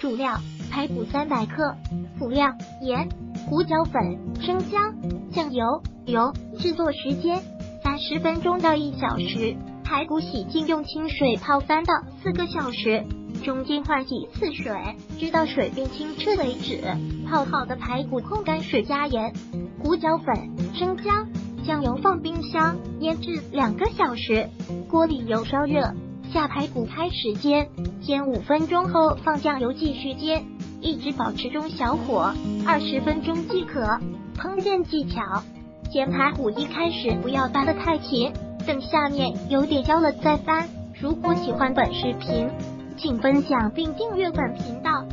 主料：排骨三百克，辅料：盐、胡椒粉、生姜、酱油、油。制作时间：三十分钟到一小时。排骨洗净，用清水泡三到四个小时，中间换几次水，直到水变清澈为止。泡好的排骨控干水，加盐、胡椒粉、生姜、酱油，放冰箱腌制两个小时。锅里油烧热，下排骨，开时间，煎五分钟后放酱油，继续煎，一直保持中小火，二十分钟即可。烹饪技巧：煎排骨一开始不要翻得太勤。等下面有点焦了再翻。如果喜欢本视频，请分享并订阅本频道。